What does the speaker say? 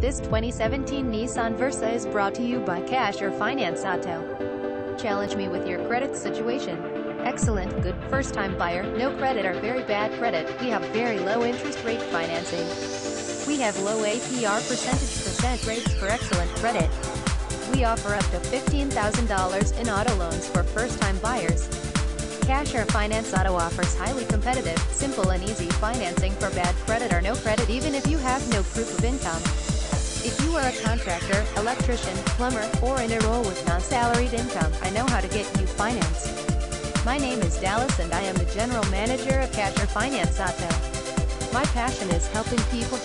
This 2017 Nissan Versa is brought to you by Cash or Finance Auto. Challenge me with your credit situation. Excellent, good, first-time buyer, no credit or very bad credit. We have very low interest rate financing. We have low APR percentage percent rates for excellent credit. We offer up to $15,000 in auto loans for first-time buyers. Cash or Finance Auto offers highly competitive, simple and easy financing for bad credit or no credit even if you have no proof of income. If you are a contractor, electrician, plumber, or in a role with non-salaried income, I know how to get you financed. My name is Dallas and I am the General Manager of Cash or Finance Auto. My passion is helping people get